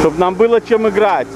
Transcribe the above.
чтобы нам было чем играть.